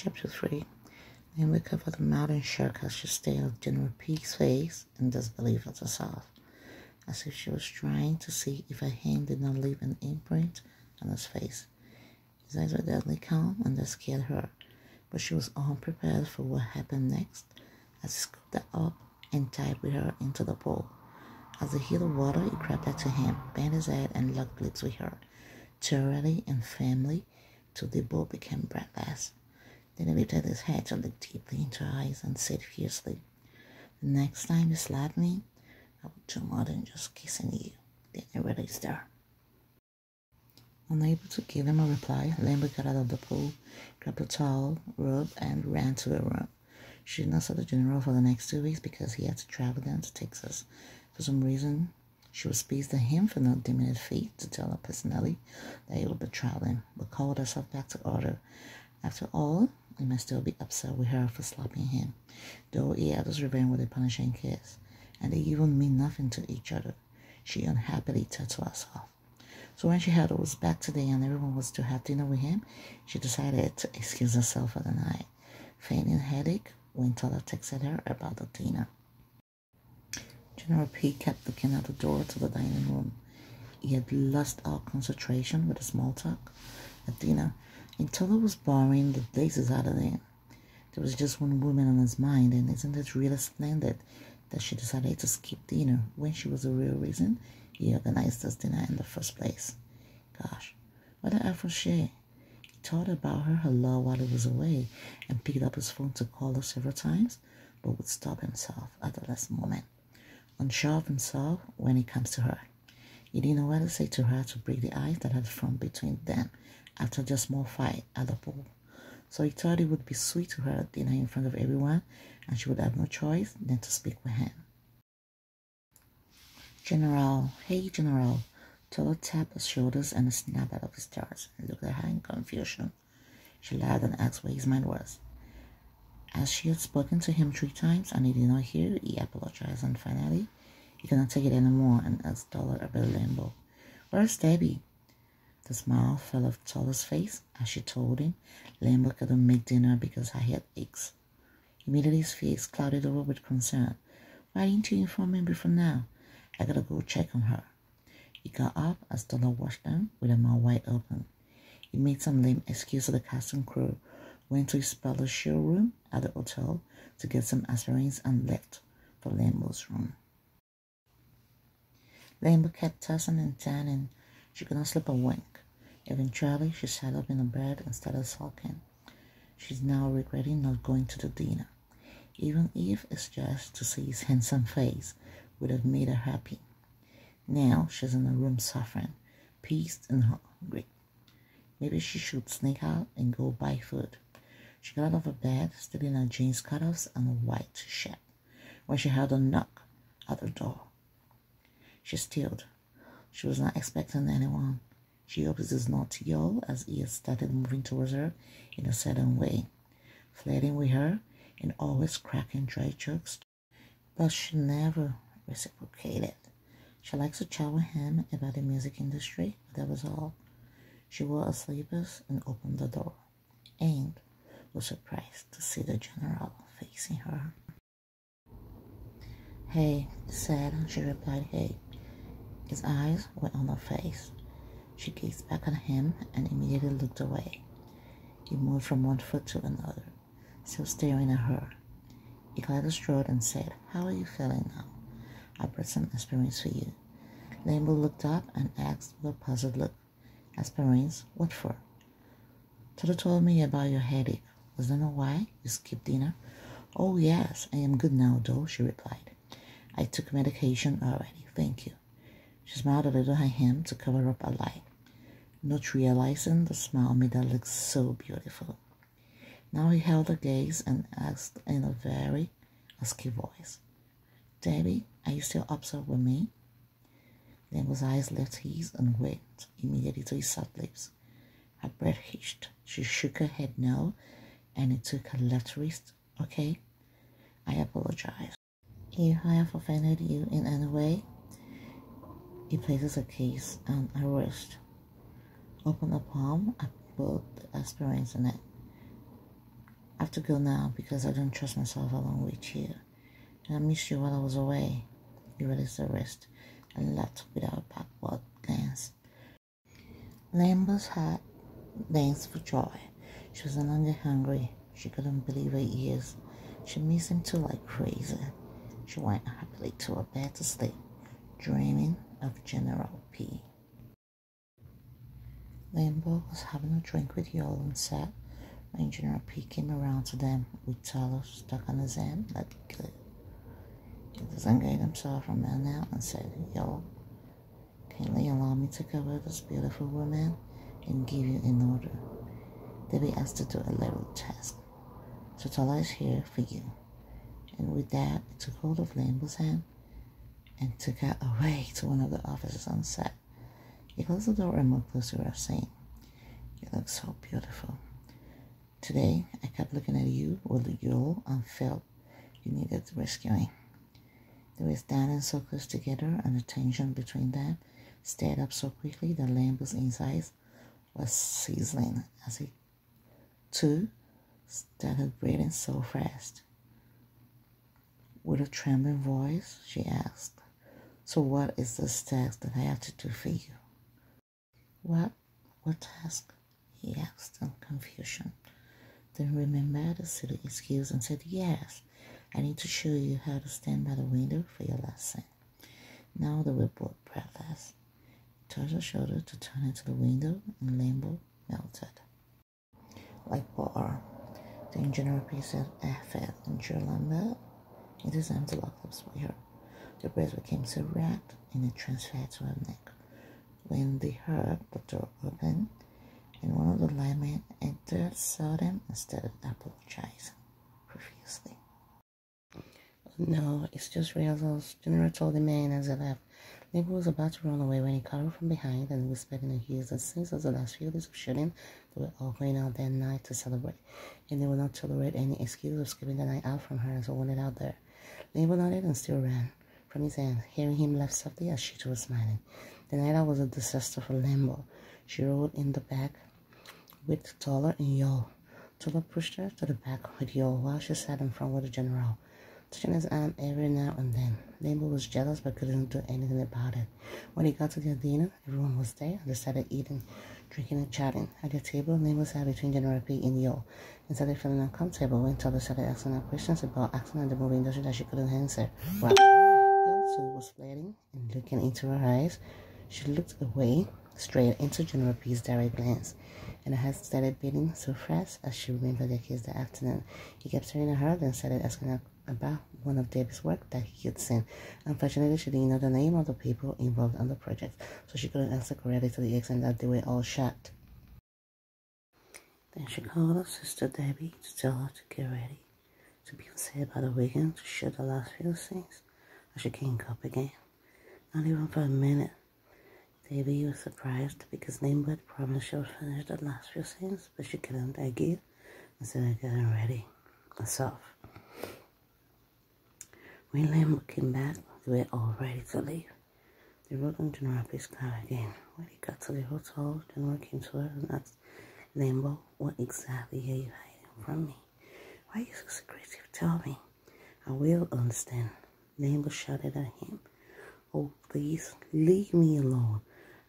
Chapter 3 Then we covered the shook as she stared at General P's face in disbelief at herself, as if she was trying to see if her hand did not leave an imprint on his face. His eyes were deadly calm and they scared her, but she was unprepared for what happened next as he scooped her up and tied with her into the pool. As he hit the water, he crept up to him, bent his head, and locked lips with her, thoroughly and firmly, till they both became breathless. Then he lifted his head to look deeply into her eyes and said fiercely, The next time you slap me, I will do more than just kissing you. Then he released her. Unable to give him a reply, Lambo got out of the pool, grabbed a towel, robe, and ran to her room. She did not see the general for the next two weeks because he had to travel down to Texas. For some reason, she was pleased at him for not deeming it fit to tell her personally that he would be traveling, but called herself back to order. After all, he must still be upset with her for slapping him, though he had his revenge with a punishing kiss, and they even mean nothing to each other. She unhappily to herself. So when she heard it was back today and everyone was to have dinner with him, she decided to excuse herself for the night. Feigning headache, Wintola texted her about the dinner. General P kept looking at the door to the dining room. He had lost all concentration with the small talk at dinner until it was boring the blazes out of there. There was just one woman on his mind, and isn't it really splendid that she decided to skip dinner when she was the real reason he organized this dinner in the first place? Gosh, what F was she? He thought about her lot while he was away and picked up his phone to call her several times, but would stop himself at the last moment, unsure of himself when it comes to her. He didn't know what to say to her to break the ice that had formed between them after just small fight at the pool. So he thought it would be sweet to her dinner in front of everyone, and she would have no choice than to speak with him. General, hey General, Tola tapped his shoulders and snapped out of his stars and looked at her in confusion. She laughed and asked where his mind was. As she had spoken to him three times and he did not hear, he apologized and finally he could not take it anymore and asked Dollar about Lambo. Where's Debbie? The smile fell off Tola's face as she told him Lambo couldn't make dinner because I had aches. Immediately his face clouded over with concern. Why didn't you inform me before now? I gotta go check on her. He got up as Dollar watched them with a mouth wide open. He made some lame excuse to the casting crew, went to his speller's showroom at the hotel to get some aspirins and left for Lambo's room. Lambo kept tossing and turning. She could not sleep a wink. Eventually, she sat up in the bed and started sulking. She's now regretting not going to the dinner. Even if it's just to see his handsome face would have made her happy. Now she's in the room suffering, pissed and hungry. Maybe she should sneak out and go buy food. She got out of her bed, still in her jeans cutoffs and a white shirt, when she heard a knock at the door. She stilled. She was not expecting anyone. She hoped this is not Yol as he had started moving towards her in a sudden way, flirting with her and always cracking dry jokes. But she never reciprocated. She likes to chat with him about the music industry, but that was all. She wore her slippers and opened the door, and was surprised to see the general facing her. Hey, said, she replied, Hey. His eyes were on her face. She gazed back at him and immediately looked away. He moved from one foot to another, still staring at her. He cleared his throat and said, How are you feeling now? I brought some aspirins for you. Lambo looked up and asked with a puzzled look, Aspirins? What for? Toto told me about your headache. Was that know why you skipped dinner? Oh, yes, I am good now, though, she replied. I took medication already, thank you. She smiled a little at him to cover up a lie not realizing the smile made her look so beautiful. Now he held her gaze and asked in a very husky voice, Debbie, are you still upset with me? Then his eyes left his and went immediately to his soft lips. Her breath hitched. She shook her head no, and he took her left wrist. Okay, I apologize. If I have offended you in any way, he places a case um, on her wrist. Open the palm, I put the aspirins in it. I have to go now because I don't trust myself along with you. And I missed you while I was away. You released the wrist and left without a backward glance. Lambo's heart danced for joy. She was no longer hungry. She couldn't believe her ears. She missed him too like crazy. She went happily to her bed to sleep, dreaming of General P. Lambo was having a drink with Yolo and sat when General P came around to them with Tyler stuck on his hand like glue. He disengaged himself from her now and said, Yo, kindly allow me to cover this beautiful woman and give you an order. They'll be asked to do a little task. So Tola is here for you. And with that, he took hold of Lambo's hand and took her away to one of the offices on set. He closed the door and moved closer to her, saying, You look so beautiful. Today, I kept looking at you with you and felt you needed rescuing. They were standing so close together, and the tension between them stirred up so quickly that Lambo's insides was sizzling as he, too, started breathing so fast. With a trembling voice, she asked, So what is this task that I have to do for you? What? What task? He asked in confusion. Then remembered the silly excuse and said, Yes, I need to show you how to stand by the window for your lesson. Now they were both breathless. Her shoulder to turn into the window, and Lambo melted. Like water, the engineer said, of effort and drew Lambo. It is time to lock with her. The breast became so wrapped and it transferred to her neck. When they heard the door open, and one of the linemen entered, saw them, and started apologizing profusely. No, it's just rehearsals. General told the man as he left. Lambo was about to run away when he caught her from behind and whispered in her ears that since it was the last few days of shooting, they were all going out that night to celebrate, and they would not tolerate any excuse of skipping the night out from her, as so wanted out there. Lambo nodded and still ran from his hand, hearing him laugh softly as she too was smiling. The night was a disaster for Lambo. She rode in the back with Tola and Yo. Tola pushed her to the back with Yo while she sat in front with the general touching his arm every now and then. Lambo was jealous but couldn't do anything about it. When he got to their dinner, everyone was there and they started eating, drinking and chatting. At their table, Lambo sat between General P and Yo and started feeling uncomfortable when Tyler started asking her questions about acting in the movie industry that she couldn't answer. Well, Was flirting and looking into her eyes. She looked away, straight into General P's direct glance and her heart started beating so fast as she remembered their kiss that afternoon. He kept staring at her, then started asking her about one of David's work that he had seen. Unfortunately, she didn't know the name of the people involved on the project, so she couldn't answer correctly to the extent that they were all shot. Then she called her sister Debbie to tell her to get ready to be on set by the weekend to shoot the last few scenes. She came up again. Not even for a minute. Davy was surprised because Lambo promised she would finish the last few scenes, but she couldn't again instead of getting ready herself. When Lambo came back, they were all ready to leave. They rode on General P's car again. When he got to the hotel, General came to her and asked Lambo, what exactly are you hiding from me? Why are you so secretive? Tell me. I will understand. Lambo shouted at him. Oh, please, leave me alone.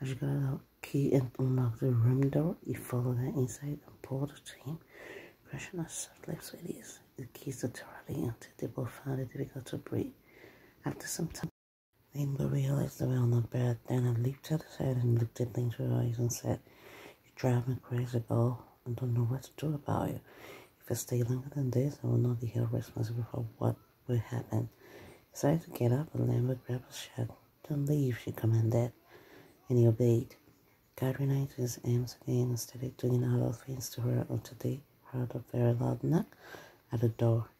As she got out key and unlocked the room door, he followed her inside and pulled her to him, crushing her soft lips with his. The keys to thoroughly until they both found it difficult to breathe. After some time, Lambo realized they were on the bed, then I leaped to the side and looked at into her eyes and said, You drive me crazy, girl. I don't know what to do about you. If I stay longer than this, I will not be held responsible for what will happen. Decided to get up, and Lambo grabbed his shirt. Don't leave, she commanded, and he obeyed. God reunited his arms again and started doing other things to her until they heard a very loud knock at the door.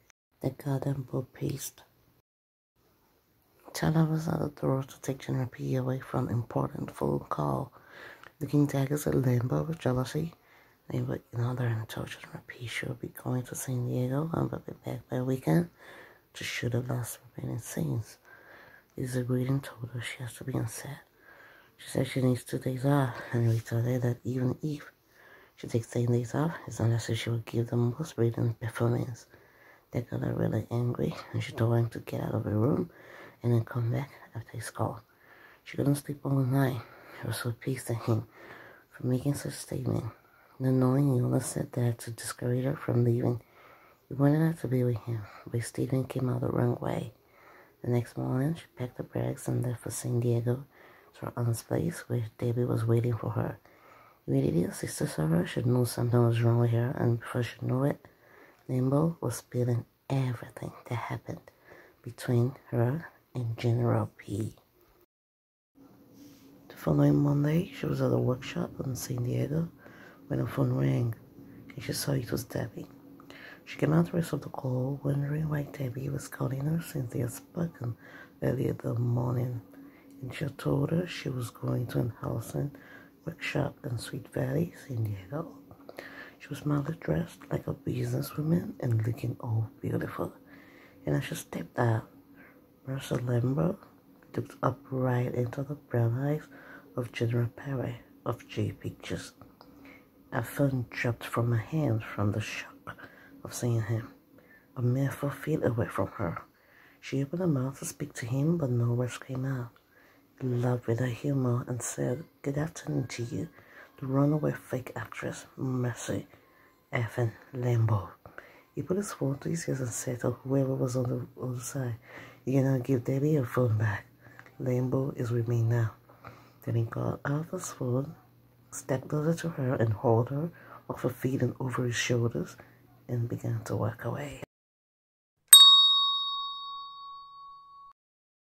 The goddamn book paced. Tyler was at the door to take General P away from important phone call. Looking daggers at Lambo with jealousy. They would another and told General P she would be going to San Diego and would be back by weekend to shoot the last remaining scenes. Lisa agreed and told her she has to be on set. She said she needs two days off and we told her that even if She takes 10 days off. It's not she would give the most brilliant performance. They got her really angry and she told him to get out of the room and then come back after his call. She couldn't sleep all night. She was so pissed at him for making such a statement. Not knowing only said that to discourage her from leaving. He wanted her to be with him, but Stephen came out the wrong way. The next morning, she packed her bags and left for San Diego to her aunt's place where Debbie was waiting for her. Immediately, her sister saw her. She knew something was wrong with her, and before she knew it, Lambo was spilling everything that happened between her and General P. The following Monday, she was at a workshop in San Diego when her phone rang and she saw it was Debbie. She came out the rest of the call wondering why Debbie was calling her since they had spoken earlier that morning and she told her she was going to an housing workshop in Sweet Valley, San Diego. She was mildly dressed like a businesswoman and looking all beautiful. And as she stepped out, Marcel Lambo looked up right into the brown eyes of General Pere of J Pictures. A phone dropped from her hand from the shock of seeing him, a mere feet away from her. She opened her mouth to speak to him, but no words came out. He laughed with her humor and said, Good afternoon to you, the runaway fake actress, Mercy Evan Lambo. He put his phone to his ears and said to whoever was on the other side, You're gonna give Debbie her phone back. Lambo is with me now. Then he got out his phone, stepped closer to her and hauled her off her feet and over his shoulders and began to walk away.